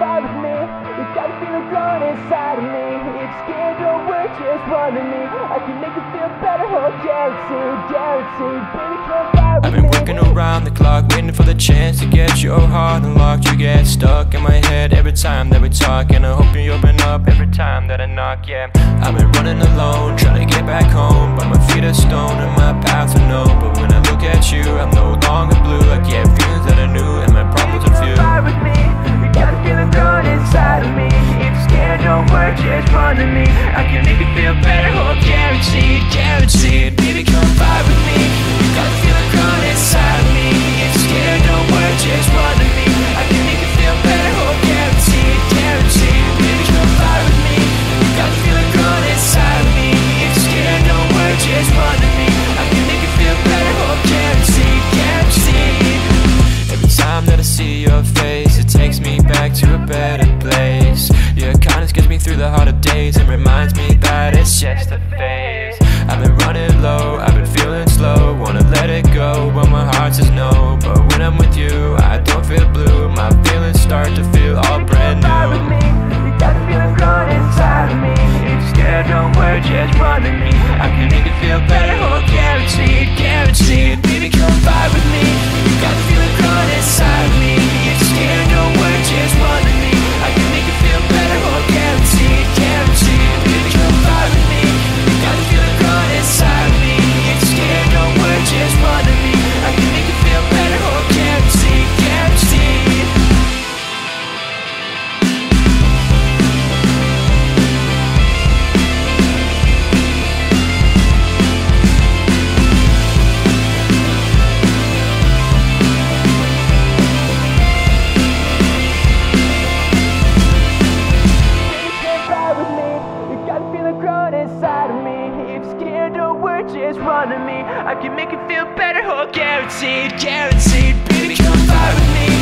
me. You gotta feel it growing inside of me. It's scared work, just me. I can make you feel better, oh jealousy, jealousy. Baby, come fly with I've been me. working around the clock Waiting for the chance to get your heart unlocked. You get stuck in my head every time that we talk And I hope you open up every time that I knock, yeah I've been running alone, trying to get back home But my feet are stone and my path are known. But when I look at you better place. Your kindness gets me through the hard of days. And reminds me bother me. I can make you feel better, oh guaranteed, guaranteed Baby come fight with me.